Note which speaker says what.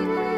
Speaker 1: you